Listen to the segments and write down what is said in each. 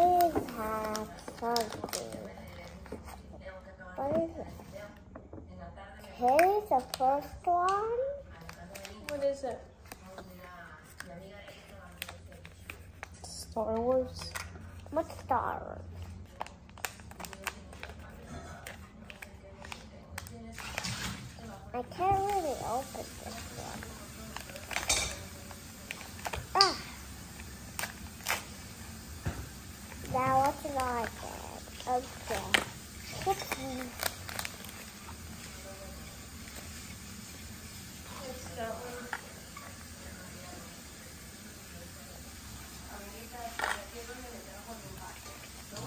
It? Here's the first one. What is it? Star Wars. What Star? Wars? I can't really open this one. Ah. Now what did I get? Okay. Okay. What's that one?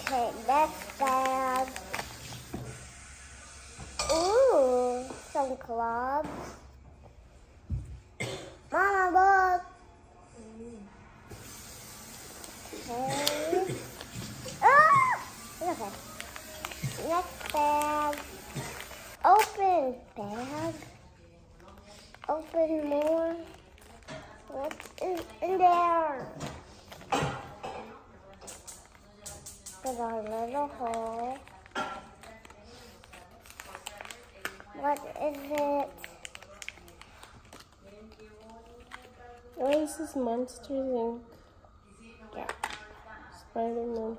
Okay, next bag. Ooh, clubs. Mama, look. Okay. Ah! Okay. Next bag. Open bag. Open more. What is in there? There's a little hole. What is it? Oasis Monsters Inc. Yeah. Spider Man.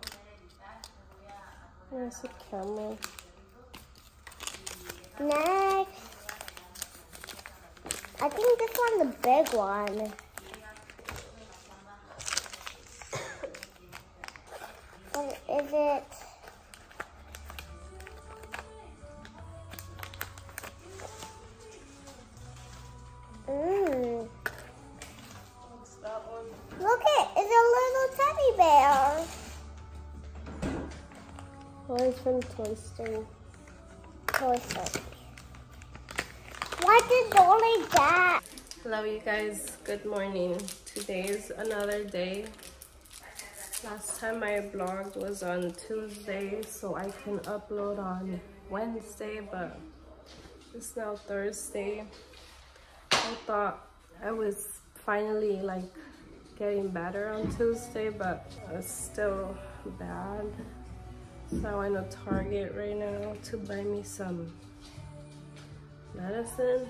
There's a camera. Next. I think this one's the big one. What is it? It's from Toy Story. Toy Story. Hello, you guys. Good morning. Today is another day. Last time I vlogged was on Tuesday, so I can upload on Wednesday, but it's now Thursday. I thought I was finally like getting better on Tuesday, but it's still bad. So I went to Target right now to buy me some medicine.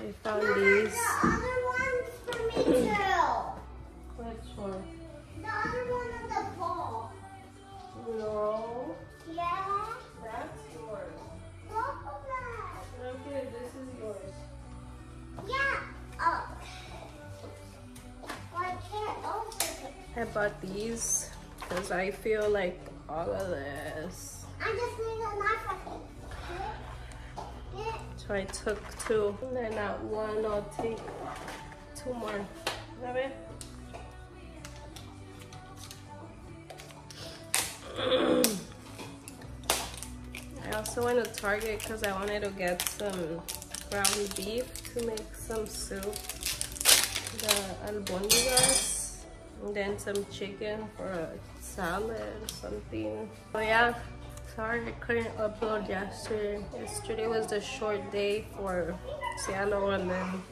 I found these. The other one's for me too. Which one? The other one on the ball. No, Yeah. that's yours. Look at that. Okay, this is yours. Yeah. Oh. Well, I can't open it. I bought these because I feel like all of this. I just need a knife. I think. So I took two. And then that one, I'll take two more. Have it? I also went to Target because I wanted to get some ground beef to make some soup. The albondigas. And then some chicken for a salad or something. Oh yeah, sorry I couldn't upload yesterday. Yesterday was a short day for Cielo and then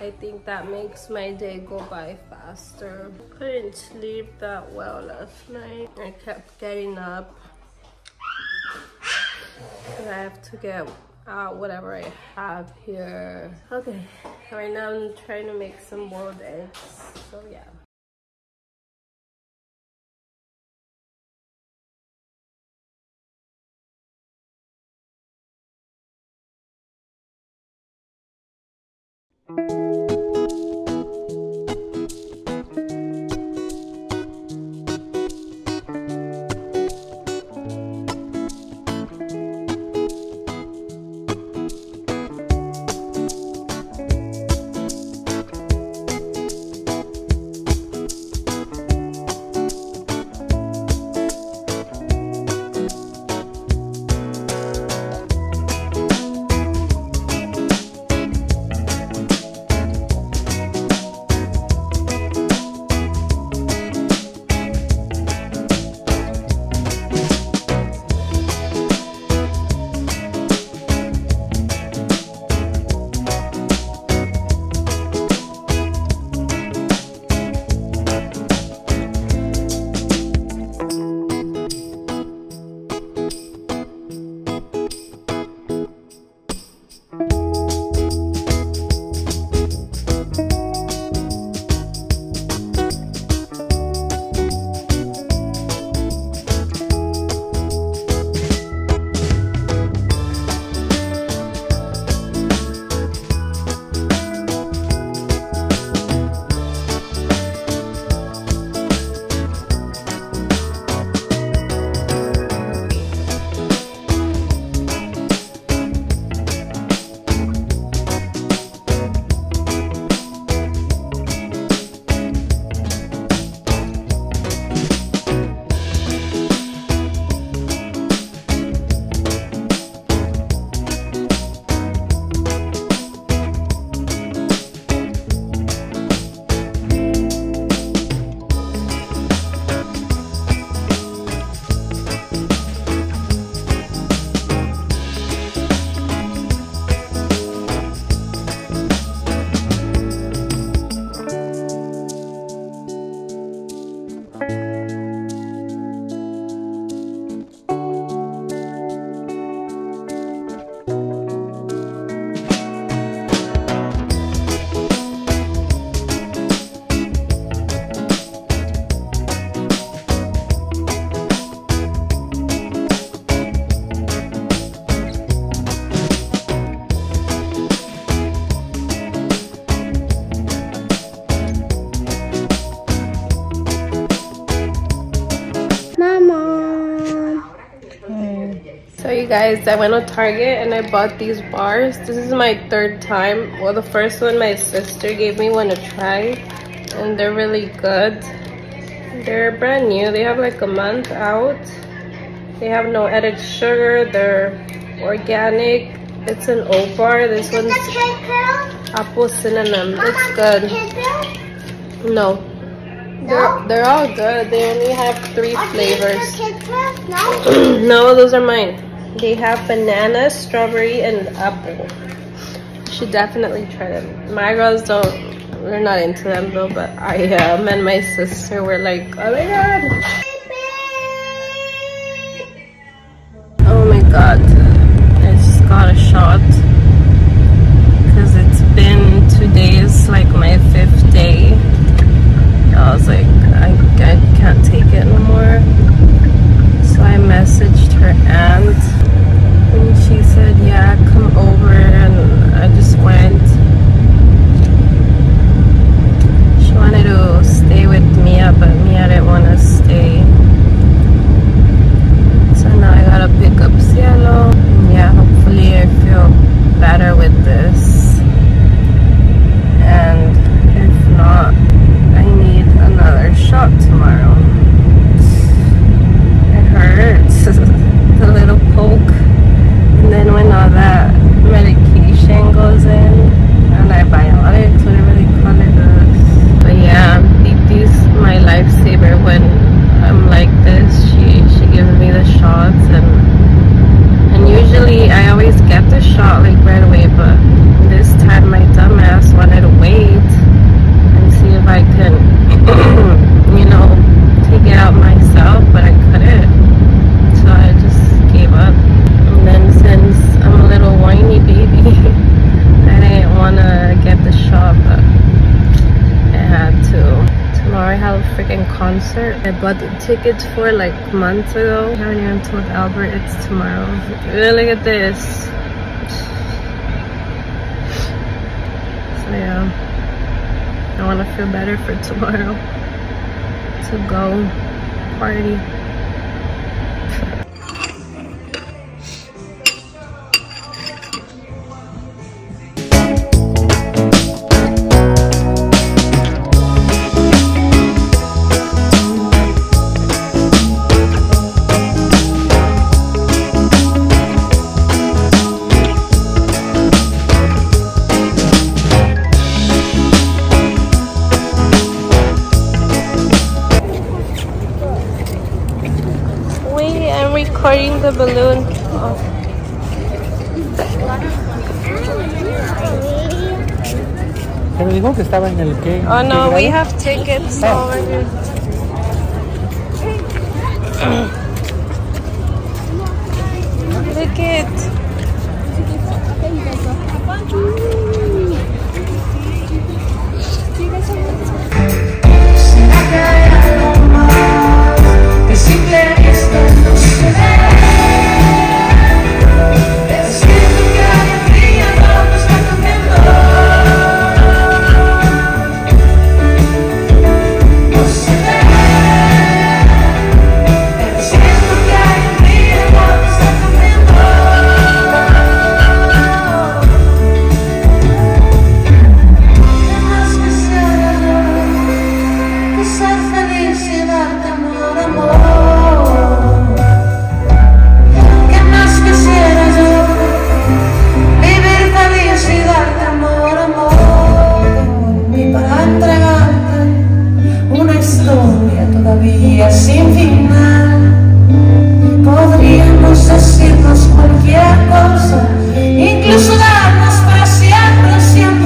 I think that makes my day go by faster. Couldn't sleep that well last night. I kept getting up. And I have to get out whatever I have here. Okay, right now I'm trying to make some boiled eggs. So yeah. Guys, I went to Target and I bought these bars. This is my third time. Well, the first one my sister gave me one to try and they're really good. They're brand new. They have like a month out. They have no added sugar. They're organic. It's an oat bar. This one's apple cinnamon. It's good. No. They're, they're all good. They only have three flavors. no, those are mine. They have banana, strawberry, and apple. Should definitely try them. My girls don't, we're not into them though, but I uh, am and my sister were like, oh my god. Oh my god. I just got a shot. Because it's been two days, like my fifth day. I was like, I, I can't take it no more. So I messaged her aunt and she said, yeah, come over and I just went. She wanted to stay with Mia, but Mia didn't want to stay. So now I gotta pick up Cielo. And yeah, hopefully I feel better with this. And if not, I need another shot tomorrow. It hurts. the little poke. And then when all that medication goes in, and antibiotics, whatever they call it. But yeah, Titi's my lifesaver when I'm like this. She she gives me the shots and and usually I always get the shot like right away, but this time my dumbass wanted to wait and see if I can, you know, take it out myself, but I couldn't. So I just gave up. And then since I'm a little whiny baby, I didn't want to get the shot, but I had to. Tomorrow I have a freaking concert. I bought the tickets for like months ago. I haven't even told Albert it's tomorrow. Look at this. So yeah. I want to feel better for tomorrow to go party. Pero dijo que estaba en el que. Oh no, we have tickets Oh. over here. Look it. Podríamos hacernos cualquier cosa, incluso darnos para ser recién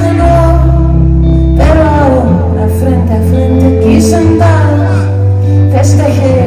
pero ahora, frente a frente, quiso andar, festejé.